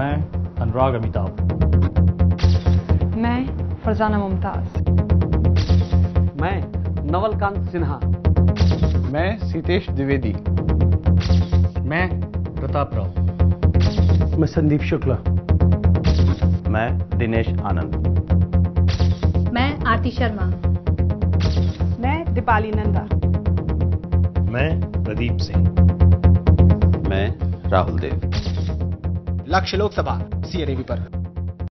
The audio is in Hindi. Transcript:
मैं अनुराग अमिताभ। मैं फरजाना मुमताज़। मैं नवलकांत सिन्हा। मैं सीतेश द्विवेदी। मैं प्रताप राव। मैं संदीप शुक्ला। मैं दिनेश आनंद। मैं आरती शर्मा। मैं दीपाली नंदा। मैं प्रदीप सिंह। मैं राहुल देव। लक्ष्य लोकसभा सीएनएवी पर।